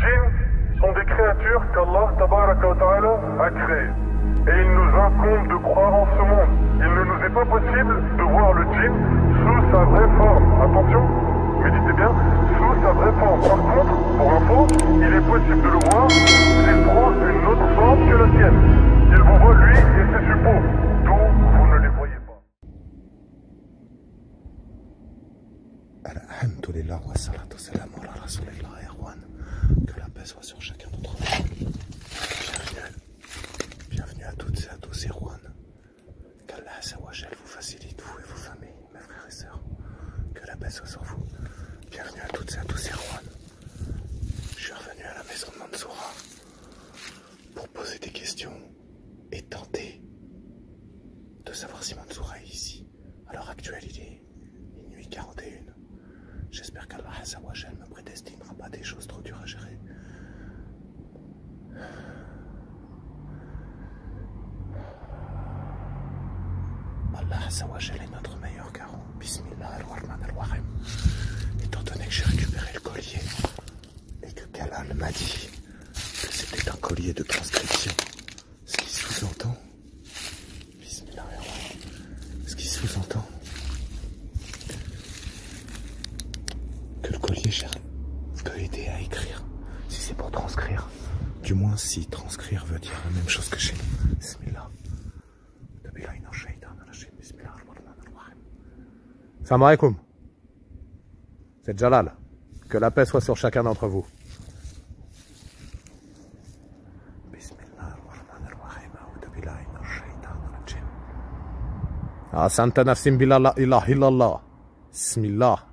djinns sont des créatures qu'Allah a créées. Et il nous incombe de croire en ce monde. Il ne nous est pas possible de voir le djinn sous sa vraie forme. Attention, méditez bien, sous sa vraie forme. Par contre, pour info, il est possible de le voir s'il prend une autre forme que la sienne. Il vous voit lui et ses suppôts, d'où vous ne les voyez pas. Wa ala rasulillah Erwan. Que la paix soit sur chacun d'entre vous. Bienvenue. Bienvenue à toutes et à tous Erwan. Qu'Allah Azawajal vous facilite, vous et vos familles, mes frères et sœurs. Que la paix soit sur vous. Bienvenue à toutes et à tous Erwan. Je suis revenu à la maison de Mansoura pour poser des questions et tenter de savoir si Mansoura est ici. À l'heure actuelle, il est minuit 41. J'espère qu'Allah Azzawajal me prédestinera pas des choses trop dures à gérer. Allah est notre meilleur garant. Bismillah ar-Rahman ar-Rahim. Étant donné que j'ai récupéré le collier et que Kalal m'a dit que c'était un collier de transcription, ce qui sous-entend. Bismillah ar-Rahman. Ce qui sous-entend que le collier cher peut aider à écrire, si c'est pour transcrire. Du moins si transcrire veut dire la même chose que chez nous. Bismillah. Salam alaikum. C'est Jalal. Que la paix soit sur chacun d'entre vous. Ah, Santa Nafsim Billah la ilaha illallah. Bismillah.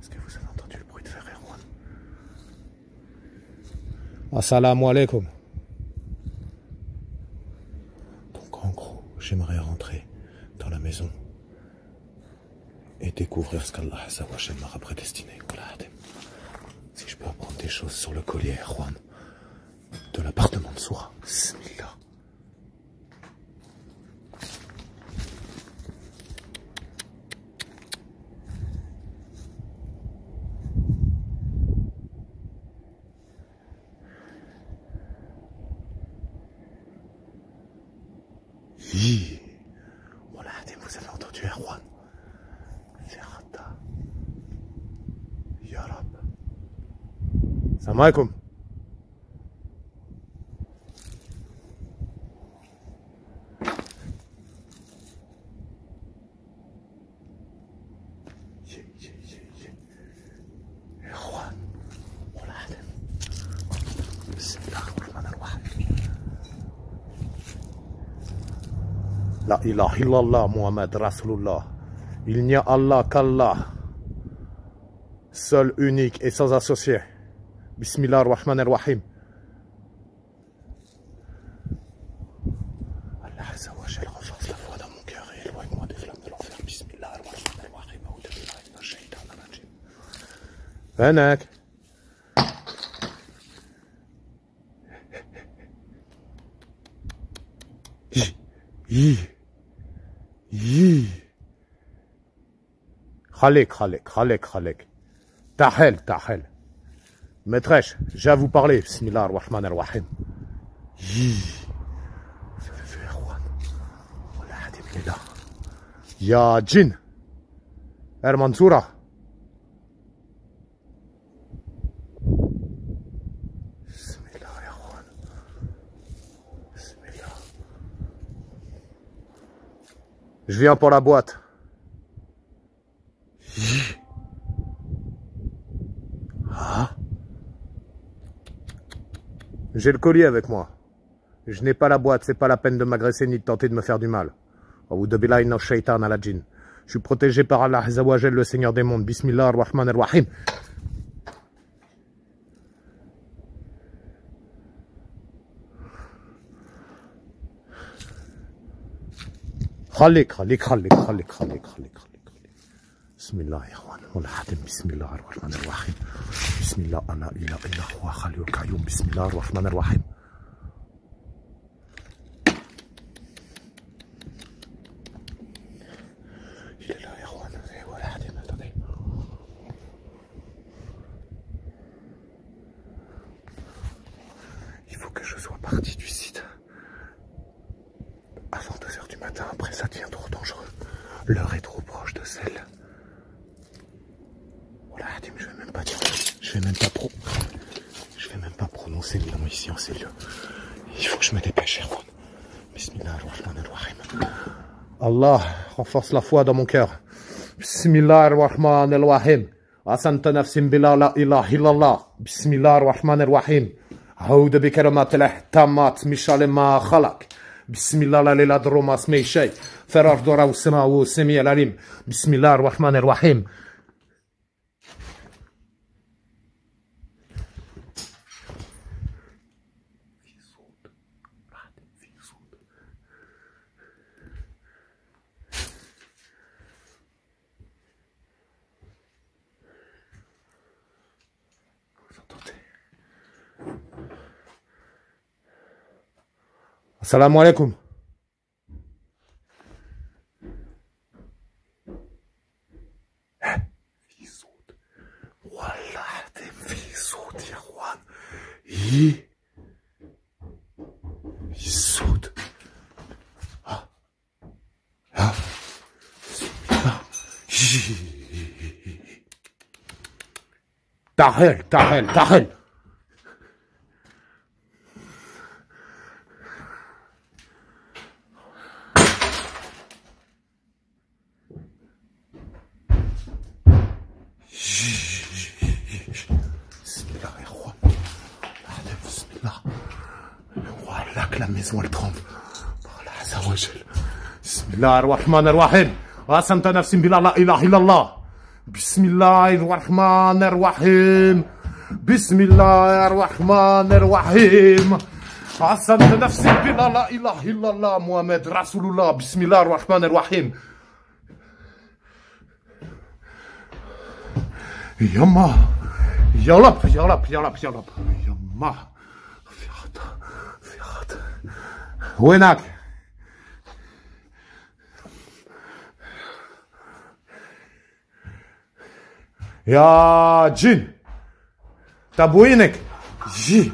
Est-ce que vous avez entendu le bruit de fer Erwan Assalamu alaikum. Donc en gros, j'aimerais rentrer dans la maison et découvrir ce qu'Allah m'aura prédestiné. Si je peux apprendre des choses sur le collier Erwan de l'appartement de Soura. Hi. Voilà, vous avez entendu Erwan Ferrata. Ya Rab. Salam alaikum. Ye, ye, ye, ye. Erwan. Voilà. Bismillah ar-Rahman ar-Rahim. La ilaha illallah Muhammad Rasulullah. Il n'y a Allah qu'Allah. Seul, unique et sans associé. بسم الله الرحمن الرحيم. هناك يي يي خليك خليك خليك خليك. تحل تحل. Maîtresse, j'ai à vous parler. Bismillah ar-Rahman ar-Rahim. Vous avez vu Erwan Voilà, Hadim, il est là. Ya Jin. Er Mansoura. Bismillah Erwan. Je viens pour la boîte. J'ai le collier avec moi. Je n'ai pas la boîte, c'est pas la peine de m'agresser ni de tenter de me faire du mal. A'udhu no shaitan ala jinn. Je suis protégé par Allah Azzawajal, le Seigneur des mondes. Bismillah ar-Rahman ar-Rahim. خليك خليك خليك خليك خليك خليك خليك بسم الله يا إخوان. والحاتم بسم الله الرحمن الرحيم. بسم الله أنا اله الا هو خلي القيوم بسم الله الرحمن الرحيم. vais même pas pro. Je vais même pas prononcer le nom ici en ces lieux. Il faut que je me dépêche, Erwan. Bismillah ar-Rahman ar-Rahim. Allah, renforce la foi dans mon cœur. Bismillah ar-Rahman ar-Rahim. أسنت نفس بلا لا إله إلا الله بسم الله الرحمن الرحيم أعوذ بكلمات الله التامات من شر ما خلق بسم الله لا إله إلا ما اسمي شيء فرار دورا والسماء والسميع العليم بسم الله الرحمن الرحيم Assalamu alaikum. في صوت. والله عظيم في صوت يا اخوان. إيه؟ في صوت. ها؟ ها؟ ها. تعال تعال تعال بسم الله يا اخوان بسم الله maison elle tremble الله عز وجل بسم الله الرحمن الرحيم وقسمت نفسي بلا لا اله الا الله بسم الله الرحمن الرحيم بسم الله الرحمن الرحيم قسمت نفسي بلا لا اله الا الله محمد رسول الله بسم الله الرحمن الرحيم. يما يلاب يلاب يلاب يلاب يما. في حد في حد وينك يا جين تبوينك جي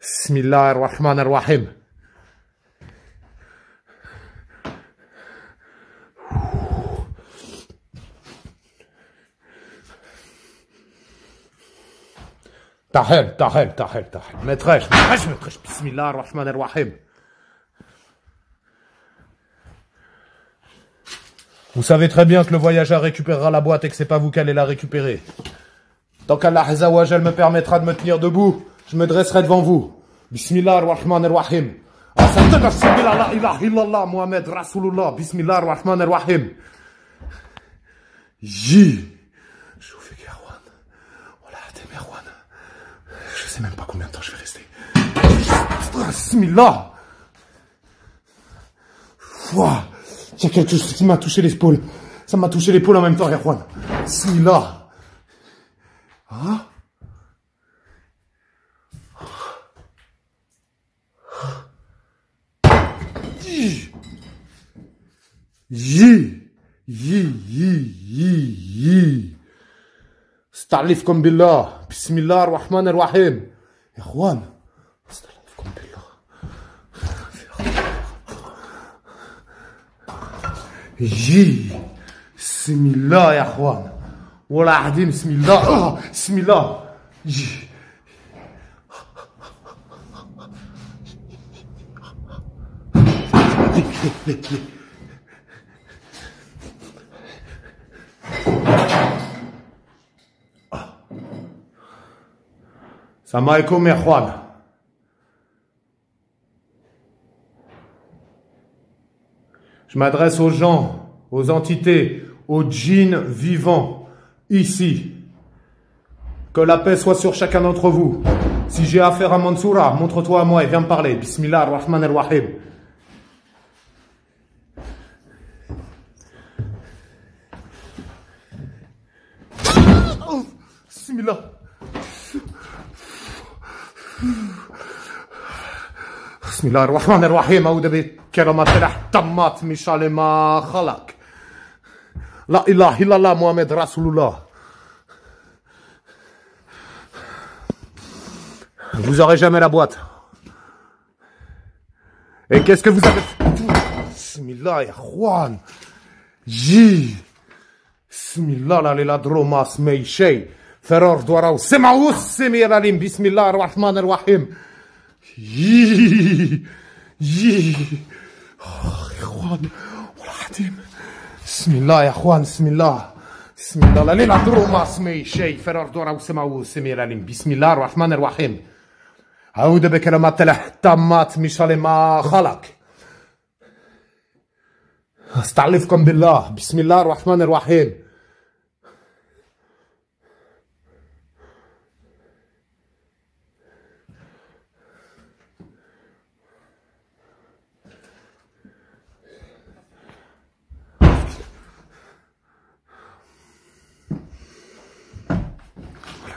بسم الله الرحمن الرحيم. تعال تعال تعال تعال ما تخاش ما تخاش ما تخاش بسم الله الرحمن الرحيم Vous savez très bien que le voyageur récupérera la boîte et que c'est pas vous qui allez la récupérer. Tant qu'Allah Azzawajal me permettra de me tenir debout, je me dresserai devant vous. Bismillah ar-Rahman ar-Rahim. أسألت نفسي بلا لا إله إلا الله محمد رسول sais même pas combien de temps je vais rester Bismillah Ouah, Il y a quelque chose qui m'a touché l'épaule. Ça m'a touché l'épaule en même temps, Erwan. Bismillah. Ah Yi Yi استعلفكم بالله. بسم الله الرحمن الرحيم. يا إخوان استعلفكم بالله. جي. بسم الله يا إخوان. والله عظيم بسم الله. آه، بسم الله. جي. Salam alaikum. Je m'adresse aux gens, aux entités, aux djinns vivants, ici. Que la paix soit sur chacun d'entre vous. Si j'ai affaire à Mansoura, montre-toi à moi et viens me parler. Bismillah ar-Rahman ar-Rahim. Bismillah. بسم الله الرحمن الرحيم أعوذ بكلمات التامات من شر ما خلق لا إله إلا الله محمد رسول الله Vous aurez jamais la boîte. Et qu'est-ce que vous avez fait Bismillah, ya Juan. J. Bismillah, la la dromas, mais فررت دورا وسمع والسم يا رليم بسم الله الرحمن الرحيم يي يي يا اخوان العظيم بسم الله يا اخوان بسم الله بسم الله لا نهضروا ما سمي شي فررت دورا وسمع والسم يا رليم بسم الله الرحمن الرحيم. عاود بكلمات التامات مشالي ما خلق استعلفكم بالله بسم الله الرحمن الرحيم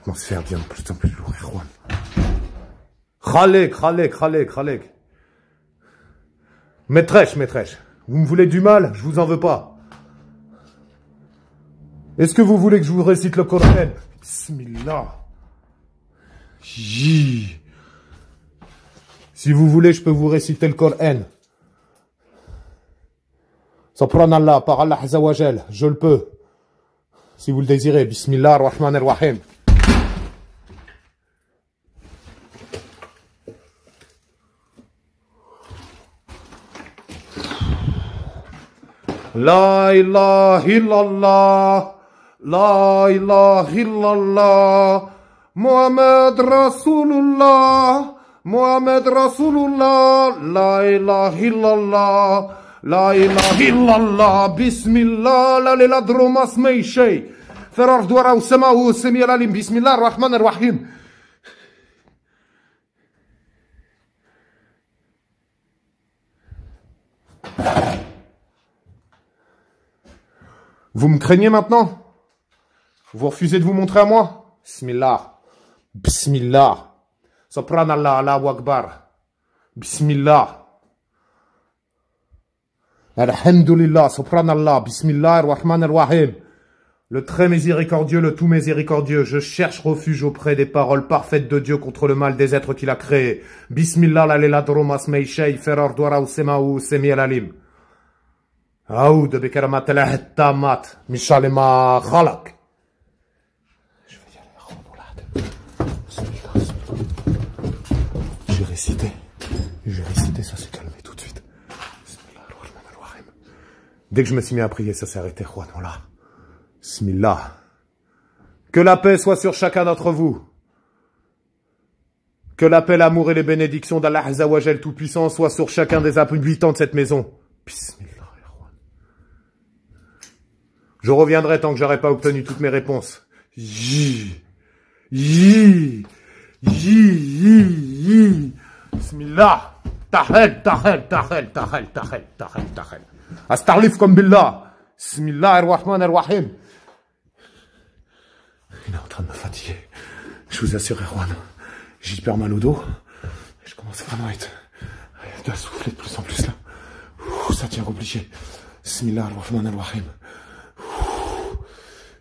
L'atmosphère devient de plus en plus lourde, Juan. Khalek, Khalek, Khalek, Khalek. Maîtresse, maîtresse. Vous me voulez du mal Je vous en veux pas. Est-ce que vous voulez que je vous récite le Coran? Bismillah. Ji. Si vous voulez, je peux vous réciter le Coran. Allah, par Allah Azawajal, je le peux. Si vous le désirez. Bismillah ar-Rahman ar-Rahim. لا إله إلا الله. لا إله إلا الله. محمد رسول الله محمد رسول الله لا إله إلا الله. لا إله إلا الله. بسم الله. لا ليلة دروم اسمي شيء. فرار دورا وسماء وسمي بسم الله الرحمن الرحيم. Vous me craignez maintenant? Vous refusez de vous montrer à moi? Bismillah. Bismillah. Sopranallah, Allahu Akbar. Bismillah. Alhamdulillah, Sopranallah, Bismillah, ar-Rahman ar-Rahim. Le très miséricordieux, le tout miséricordieux, je cherche refuge auprès des paroles parfaites de Dieu contre le mal des êtres qu'il a créés. Bismillah, la lela dromas meishei, ferar dwara semaou, semi alalim. أعوذ بكرامات الله التامات من شر ما خلق J'ai récité. J'ai récité, ça s'est calmé tout de suite. Dès que je me suis mis à prier, ça s'est arrêté, Juan, voilà. Bismillah. Que la paix soit sur chacun d'entre vous. Que la paix, l'amour et les bénédictions d'Allah Azawajel Tout-Puissant soient sur chacun des habitants de cette maison. Bismillah. Je reviendrai tant que j'aurai pas obtenu toutes mes réponses. Yi. Yi. Yi. Bismillah. Tahel, tahel, tahel, tahel, tahel, tahel, tahel. Astarlifkum billah. Bismillah ar-Rahman ar-Rahim. Il est en train de me fatiguer. Je vous assure, Erwan, j'ai hyper mal au dos. Je commence vraiment à être, à souffler de plus en plus là. ça tient obligé. Bismillah ar-Rahman ar-Rahim.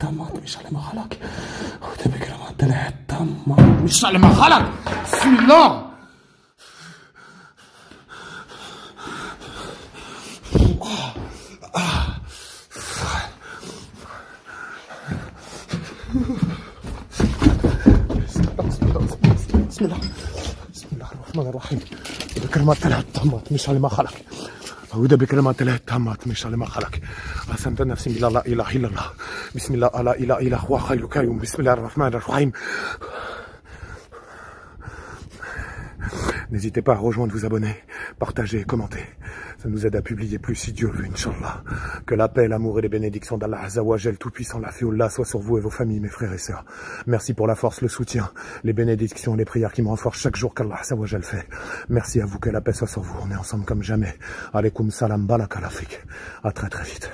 تما مش على مخلك خذ بكره طلعت تما مش على مخلك بسم الله. بسم الله. بسم الله الرحمن الرحيم. بكر ما طلعت طمات مش على ما خلق أعوذ بكلمات الله التامات من شر ما خلق. قسمت نفسي. بالله لا إله إلا الله. بسم الله. لا إله إلا هو. حي القيوم بسم الله الرحمن الرحيم. N'hésitez pas à rejoindre, vous abonner, partagez, commentez. Ça nous aide à publier plus si Dieu veut, Inch'Allah. Que la paix, l'amour et les bénédictions d'Allah Azawajel, tout-puissant, la Fioullah, soient sur vous et vos familles, mes frères et sœurs. Merci pour la force, le soutien, les bénédictions, les prières qui me renforcent chaque jour qu'Allah Azawajel fait. Merci à vous, que la paix soit sur vous. On est ensemble comme jamais. Alaikum salam, balakalafik. À très très vite.